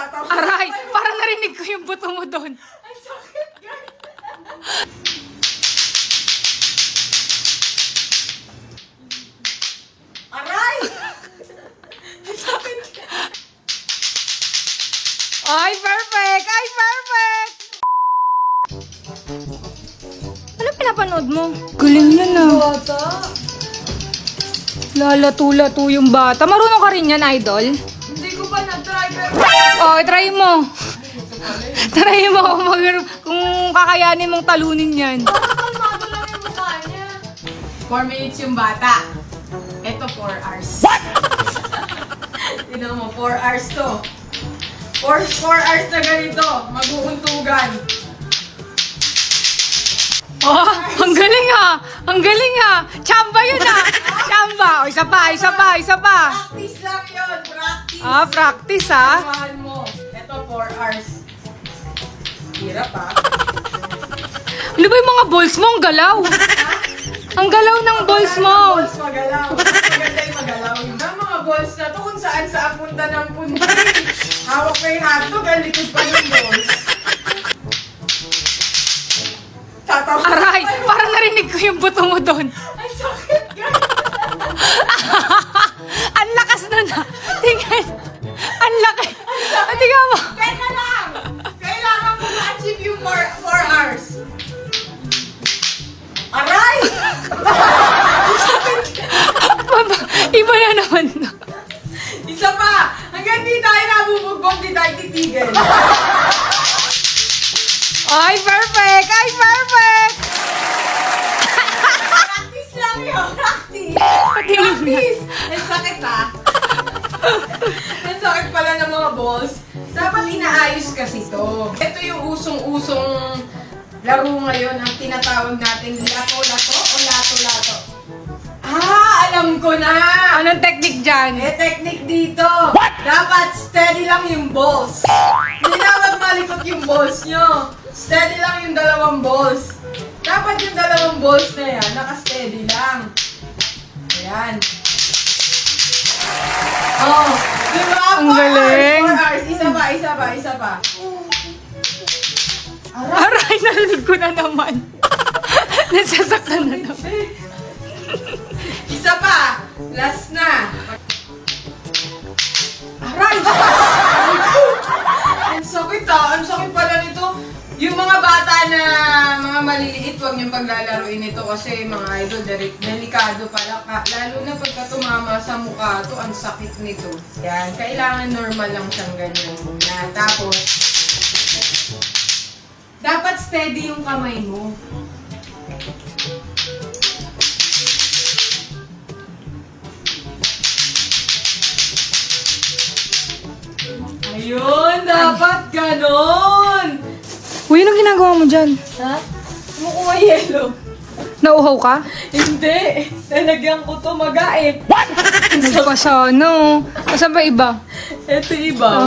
Tatawa. Aray, parang narinig ko yung buto mo doon. Ay, sakit, guys. Aray! Ay, sakit. Ay, perfect! Ay, perfect! Ano pinapanood mo? Galing yan ah. Bata. Lalato-lato yung bata. Marunong ka rin yan, idol? Hindi ko pa na-try, pero... Oh, try mo. Try mo kung, mag- kung kakayanin mong talunin yan. Kalmado lang yung mukha niya. 4 minutes yung bata. Ito 4 hours. What? Tignan mo, 4 hours to. 4, 4 hours na ganito. Mag-uuntugan. Oh, ang galing ah! Ang galing ah! Chamba yun ah! Chamba! O, isa pa, isa pa, isa pa. Practice lang yun. Ah, practice ah. Mahal mo. Ito 4 hours. Hirap ah. Ano ba yung mga balls mo? Ang galaw. Ang galaw ng balls mo. Balls magalaw. Maganda yung magalaw. Yung mga balls na to kung saan saan punta ng punta. Hawak pa yung hotdog, ang likod pa yung balls. Tatawa. Aray, parang narinig ko yung buto mo doon. Ay, Ah. Tingnan. Ang laki. Ah, tingnan mo. Teka lang. Kailangan mo ma-achieve yung 4 hours. Aray! Iba na naman. Isa pa! Hanggang di tayo nabubugbog, di tayo titigil. Ay, perfect! Ay, perfect! Practice lang yun, practice. Practice! Ang sakit ha. Ang sakit pala ng mga balls. Dapat inaayos kasi to. Ito yung usong-usong laro ngayon ang tinatawag natin lato-lato o lato-lato. Ah, alam ko na! Anong technique dyan? May technique dito. Dapat steady lang yung balls. Hindi dapat malikot yung balls nyo. Steady lang yung dalawang balls. Dapat yung dalawang balls na yan, naka-steady lang. Ayan. Oh? Ang galing. hours. Isa pa, isa pa, isa pa. Aray, ko na naman. Nasasaktan na naman. isa pa. Last na. Yung mga bata na mga maliliit, huwag niyong paglalaroin ito kasi mga idol, deli- delikado pala. Lalo na pagka tumama sa mukha to, ang sakit nito. Yan, kailangan normal lang siyang ganyan muna. Tapos, dapat steady yung kamay mo. Ayun, dapat ganon! Uy, anong ginagawa mo dyan? Ha? Kumukuha yelo. Nauhaw ka? Hindi. Nalagyan ko to magait. Hindi pa sana. Asa ba iba? Ito iba.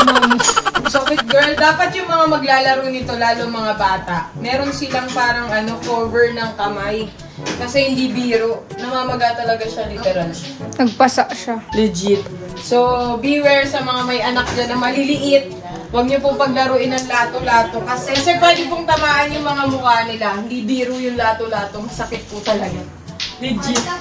Sakit girl. Dapat yung mga maglalaro nito, lalo mga bata, meron silang parang ano, cover ng kamay. Kasi hindi biro. Namamaga talaga siya literal. Nagpasa siya. Legit. So, beware sa mga may anak dyan na maliliit. Huwag niyo pong paglaruin ng lato-lato. Kasi, kasi pwede pong tamaan yung mga mukha nila. Hindi biro yung lato-lato. Masakit po talaga. Legit.